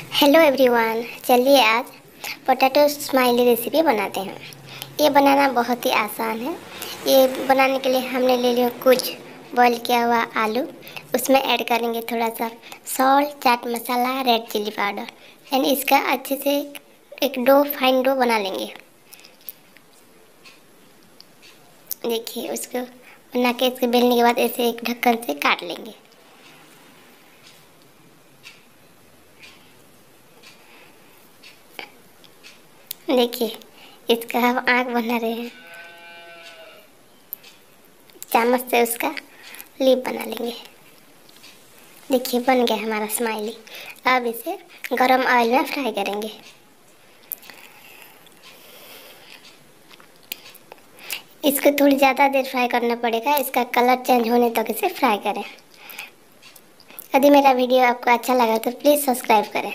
Hello everyone चलिए आज potato smiley recipe बनाते हैं। ये बनाना बहुत ही आसान है। ये बनाने के लिए हमने ले लिया कुछ बॉईल किया हुआ आलू। उसमें ऐड करेंगे थोड़ा सा salt chaat masala red chilli powder and इसका अच्छे से एक डो फाइन डो बना लेंगे। देखिए, उसको बना के इसके बेलने के बाद ऐसे एक ढक्कन से काट लेंगे। देखिए, इसका हम आँख बना रहे हैं। चम्मच से उसका लिप बना लेंगे। देखिए, बन गया हमारा स्माइली अब इसे गरम ऑयल में फ्राई करेंगे। इसको थोड़ी ज़्यादा देर फ्राई करना पड़ेगा। इसका कलर चेंज होने तक इसे फ्राई करें। यदि मेरा वीडियो आपको अच्छा लगा तो प्लीज़ सब्सक्राइब करें।